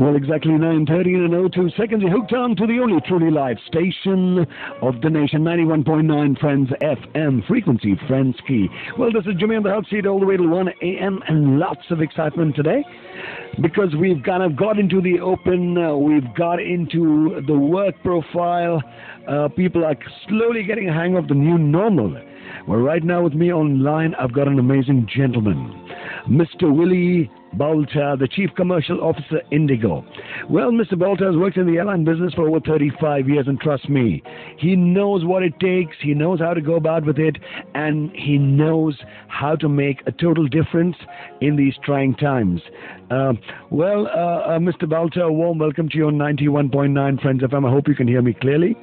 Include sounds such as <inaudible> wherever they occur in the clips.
Well, exactly 9.30 and 02 seconds. You're hooked on to the only truly live station of the nation, 91.9 Friends FM frequency, Friends Key. Well, this is Jimmy on the hot seat all the way to 1 a.m. and lots of excitement today because we've kind of got into the open, uh, we've got into the work profile. Uh, people are slowly getting a hang of the new normal. Well, right now with me online, I've got an amazing gentleman, Mr. Willie Boulter, the Chief Commercial Officer, Indigo. Well, Mr. Boulter has worked in the airline business for over 35 years, and trust me, he knows what it takes, he knows how to go about with it, and he knows how to make a total difference in these trying times. Uh, well, uh, uh, Mr. Boulter, a warm welcome to you on 91.9 Friends of FM. I hope you can hear me clearly.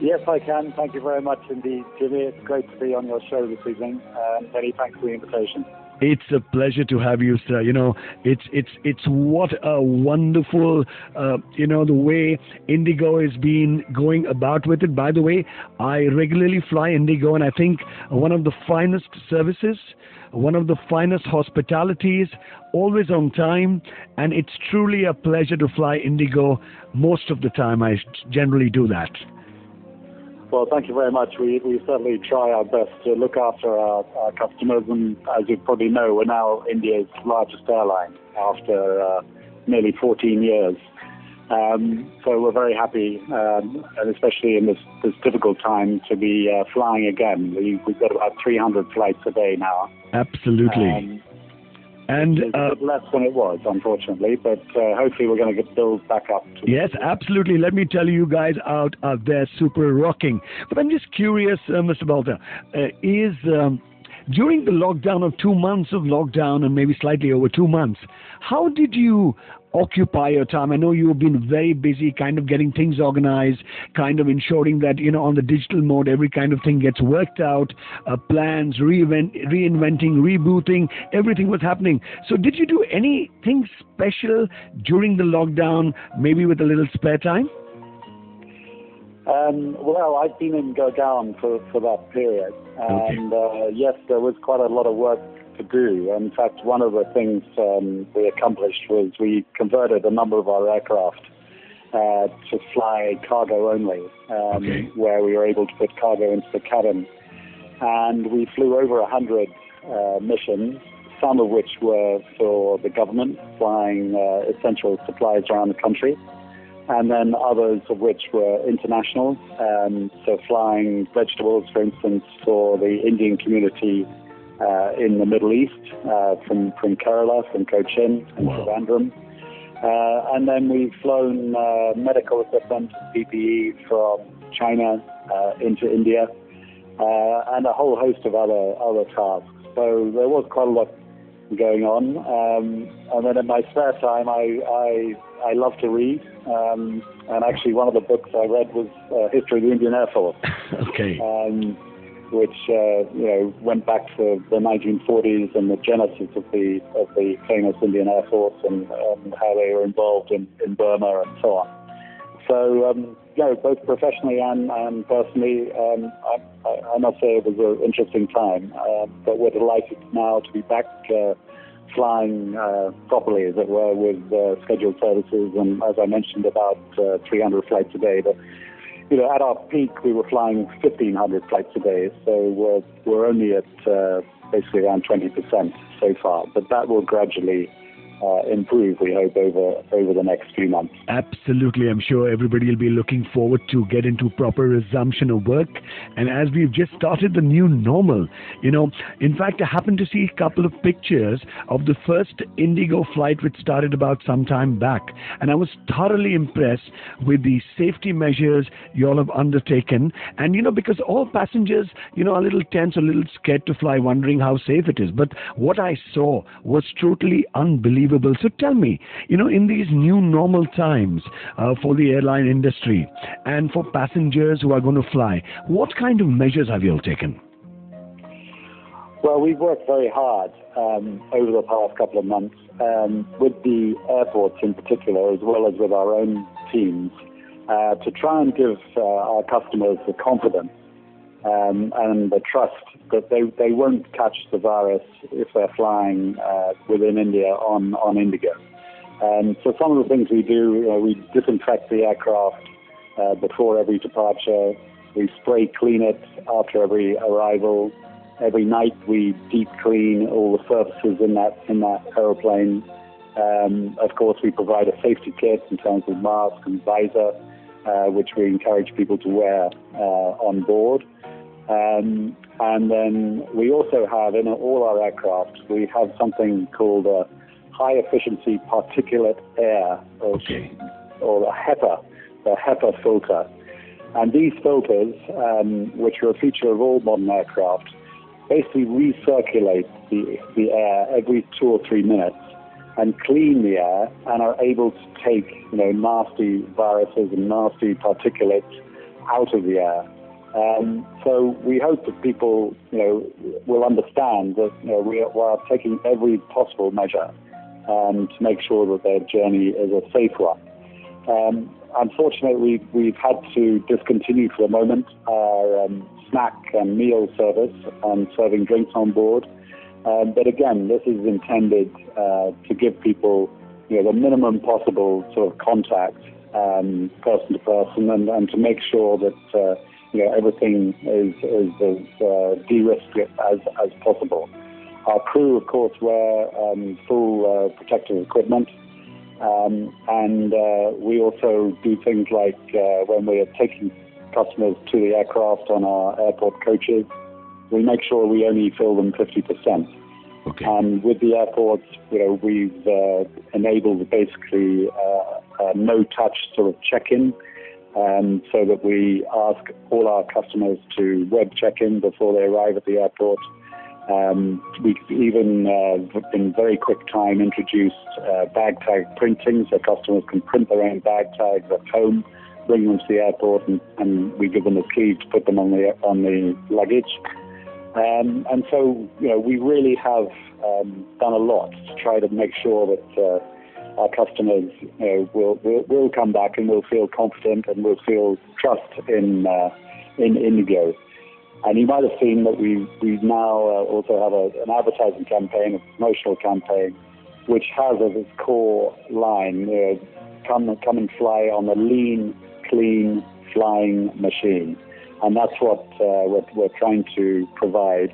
Yes, I can. Thank you very much indeed, Jimmy. It's great to be on your show this evening. Um, many thanks for the invitation. It's a pleasure to have you, sir. You know, it's it's it's what a wonderful, uh, you know, the way Indigo has been going about with it. By the way, I regularly fly Indigo, and I think one of the finest services, one of the finest hospitalities, always on time, and it's truly a pleasure to fly Indigo. Most of the time, I generally do that. Well, thank you very much. We, we certainly try our best to look after our, our customers, and as you probably know, we're now India's largest airline after uh, nearly 14 years. Um, so we're very happy, um, and especially in this, this difficult time, to be uh, flying again. We, have got about 300 flights a day now. Absolutely. Um, and uh, less than it was, unfortunately, but uh, hopefully we're going to get build back up. yes, absolutely. Let me tell you, guys out out there, super rocking. But I'm just curious, uh, Mr. Boulter, uh, is um, during the lockdown of two months of lockdown and maybe slightly over two months, how did you occupy your time? I know you've been very busy kind of getting things organized, kind of ensuring that, you know, on the digital mode, every kind of thing gets worked out, uh, plans, reinvent, reinventing, rebooting, everything was happening. So did you do anything special during the lockdown, maybe with a little spare time? Um, well, I've been in Gurgaon for, for that period, and okay. uh, yes, there was quite a lot of work to do. In fact, one of the things um, we accomplished was we converted a number of our aircraft uh, to fly cargo only, um, okay. where we were able to put cargo into the cabin. And we flew over 100 uh, missions, some of which were for the government, flying uh, essential supplies around the country and then others of which were international, um, so flying vegetables, for instance, for the Indian community uh, in the Middle East, uh, from, from Kerala, from Cochin and wow. Trivandrum. Uh, and then we've flown uh, medical equipment, PPE from China uh, into India, uh, and a whole host of other other tasks. So there was quite a lot going on. Um, and then in my spare time, I, I I love to read, um, and actually one of the books I read was uh, History of the Indian Air Force. <laughs> okay. Um, which uh, you know went back to the 1940s and the genesis of the of the famous Indian Air Force and, and how they were involved in, in Burma and so on. So um, you know, both professionally and, and personally, um, I, I, must say it was an interesting time. Uh, but we're delighted now to be back. Uh, flying uh, properly, as it were, with uh, scheduled services, and as I mentioned, about uh, 300 flights a day. But you know, at our peak, we were flying 1,500 flights a day, so we're we're only at uh, basically around 20% so far. But that will gradually uh, improve, we hope, over over the next few months. Absolutely. I'm sure everybody will be looking forward to get into proper resumption of work. And as we've just started the new normal, you know, in fact, I happened to see a couple of pictures of the first Indigo flight, which started about some time back. And I was thoroughly impressed with the safety measures you all have undertaken. And, you know, because all passengers, you know, are a little tense, a little scared to fly, wondering how safe it is. But what I saw was totally unbelievable So tell me, you know, in these new normal times uh, for the airline industry and for passengers who are going to fly, what kind of measures have you all taken? Well, we've worked very hard um, over the past couple of months um, with the airports in particular, as well as with our own teams, uh, to try and give uh, our customers the confidence um, and the trust that they, they won't catch the virus if they're flying uh, within India on, on Indigo. Um, so some of the things we do, you know, we disinfect the aircraft uh, before every departure. We spray clean it after every arrival. Every night we deep clean all the surfaces in that in that aeroplane. Um, of course, we provide a safety kit in terms of mask and visor, uh, which we encourage people to wear uh, on board. Um, and then we also have in all our aircraft, we have something called a high efficiency particulate air, or, Okay. or a HEPA, a HEPA filter. And these filters, um, which are a feature of all modern aircraft, basically recirculate the, the air every two or three minutes and clean the air and are able to take you know nasty viruses and nasty particulates out of the air. Um, so we hope that people you know will understand that you know we are, we are taking every possible measure um, to make sure that their journey is a safe one. Um, unfortunately, we've had to discontinue for the moment our um, snack and meal service and serving drinks on board. Um, but again, this is intended uh, to give people you know, the minimum possible sort of contact um, person to person and, and to make sure that uh, you know, everything is, is as uh, de-risked as, as possible. Our crew, of course, wear um, full uh, protective equipment. Um, and uh, we also do things like uh, when we are taking customers to the aircraft on our airport coaches, we make sure we only fill them 50%. Okay. And with the airports, you know, we've uh, enabled basically uh, a no-touch sort of check-in, um, so that we ask all our customers to web check-in before they arrive at the airport. Um, we've even, uh, in very quick time, introduced uh, bag tag printing, so customers can print their own bag tags at home, bring them to the airport, and, and we give them the sleeve to put them on the on the luggage. Um, and so, you know, we really have um, done a lot to try to make sure that uh, our customers, you know, will, will will come back and will feel confident and will feel trust in uh, in Indigo. And you might have seen that we we now uh, also have a, an advertising campaign, a promotional campaign, which has as its core line, you know, "Come come and fly on a lean, clean flying machine," and that's what uh, we're, we're trying to provide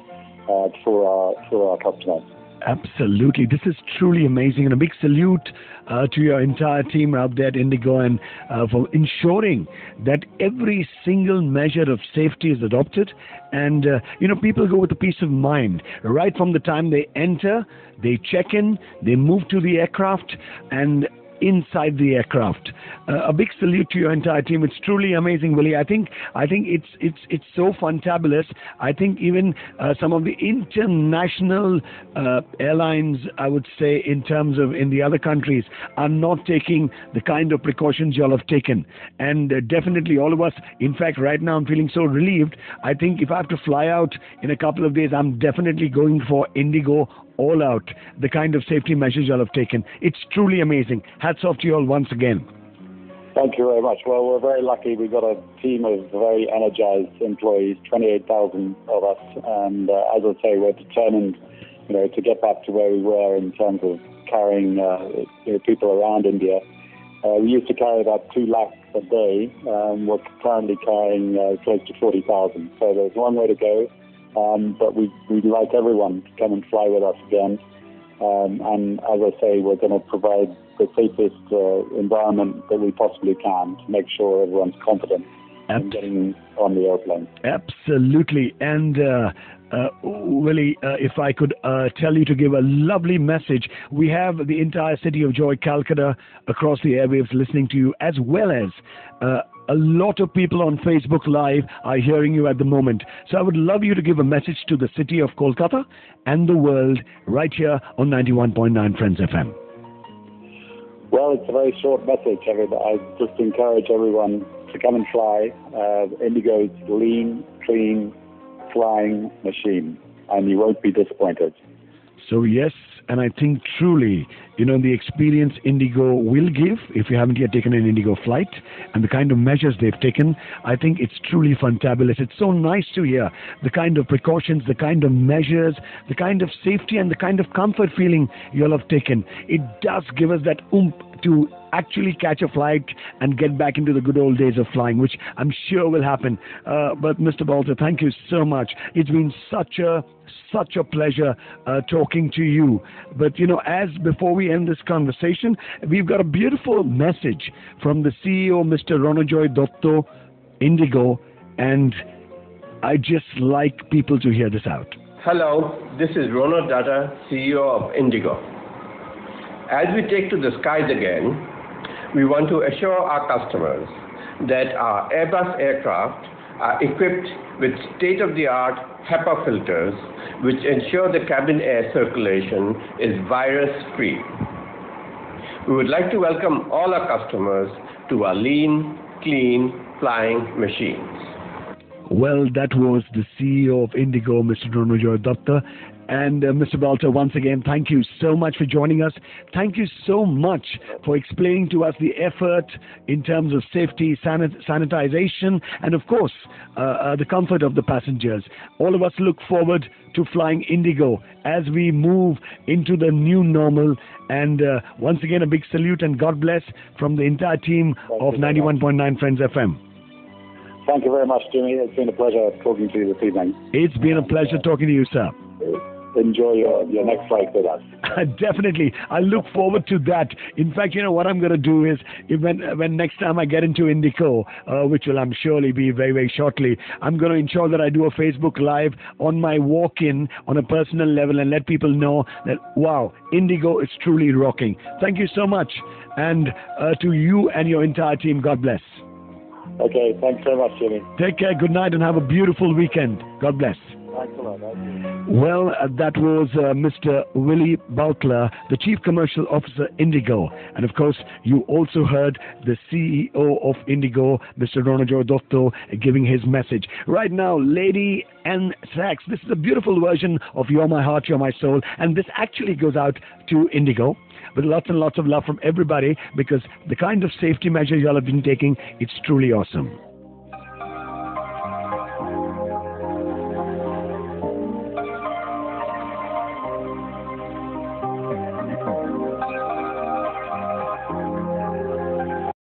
uh, for our for our customers. Absolutely. This is truly amazing. And a big salute uh, to your entire team out there at Indigo and uh, for ensuring that every single measure of safety is adopted. And, uh, you know, people go with a peace of mind. Right from the time they enter, they check in, they move to the aircraft, and inside the aircraft. Uh, a big salute to your entire team. It's truly amazing, Willie. I think I think it's it's it's so fantabulous. I think even uh, some of the international uh, airlines, I would say, in terms of in the other countries, are not taking the kind of precautions y'all have taken. And uh, definitely, all of us. In fact, right now, I'm feeling so relieved. I think if I have to fly out in a couple of days, I'm definitely going for Indigo all out. The kind of safety measures y'all have taken. It's truly amazing. Hats off to you all once again. Thank you very much. Well, we're very lucky. We've got a team of very energized employees, 28,000 of us, and uh, as I say, we're determined, you know, to get back to where we were in terms of carrying uh, you know, people around India. Uh, we used to carry about two lakhs a day. Um, we're currently carrying uh, close to 40,000. So there's one way to go, um, but we, we'd like everyone to come and fly with us again. Um, and as I say, we're going to provide the safest uh, environment that we possibly can to make sure everyone's confident in getting on the airplane. Absolutely. And uh, uh, Willie, uh, if I could uh, tell you to give a lovely message, we have the entire city of Joy, Calcutta, across the airwaves listening to you, as well as uh, a lot of people on Facebook Live are hearing you at the moment. So I would love you to give a message to the city of Kolkata and the world right here on 91.9 Friends FM. Well, it's a very short message. I just encourage everyone to come and fly uh, Indigo's lean, clean flying machine, and you won't be disappointed. So, yes, and I think truly, you know, the experience Indigo will give, if you haven't yet taken an Indigo flight, and the kind of measures they've taken, I think it's truly fantabulous. It's so nice to hear the kind of precautions, the kind of measures, the kind of safety, and the kind of comfort feeling you all have taken. It does give us that oomph to actually catch a flight and get back into the good old days of flying, which I'm sure will happen. Uh, but Mr. Boulter, thank you so much. It's been such a such a pleasure uh, talking to you. But you know, as before we end this conversation, we've got a beautiful message from the CEO, Mr. Ronojoy Dutta, Indigo, and I just like people to hear this out. Hello, this is Rono Dutta, CEO of Indigo. As we take to the skies again, we want to assure our customers that our Airbus aircraft are equipped with state-of-the-art HEPA filters which ensure the cabin air circulation is virus-free. We would like to welcome all our customers to our lean, clean flying machines. Well, that was the CEO of Indigo, Mr. Ronojoy Dutta. And uh, Mr. Boulter, once again, thank you so much for joining us. Thank you so much for explaining to us the effort in terms of safety, sanit- sanitization, and of course, uh, uh, the comfort of the passengers. All of us look forward to flying Indigo as we move into the new normal. And uh, once again, a big salute and God bless from the entire team Thank of you very much. 91.9 Friends FM. Thank you very much, Jimmy. It's been a pleasure talking to you this evening. It's been a pleasure talking to you, sir. Enjoy your, your next flight with us. <laughs> Definitely, I look forward to that. In fact, you know what I'm going to do is, when when next time I get into Indigo, uh, which will I'm surely be very very shortly, I'm going to ensure that I do a Facebook Live on my walk-in on a personal level and let people know that wow, Indigo is truly rocking. Thank you so much, and uh, to you and your entire team, God bless. Okay, thanks so much, Jimmy. Take care, good night, and have a beautiful weekend. God bless. Well, uh, that was uh, Mr. Willie Boulter, the Chief Commercial Officer, Indigo. And of course, you also heard the CEO of Indigo, Mr. Ronojoy Dutta, giving his message. Right now, Lady and Sax, this is a beautiful version of You're My Heart, You're My Soul. And this actually goes out to Indigo with lots and lots of love from everybody because the kind of safety measures y'all have been taking, it's truly awesome.